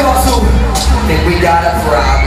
Newcastle. Think we got a problem.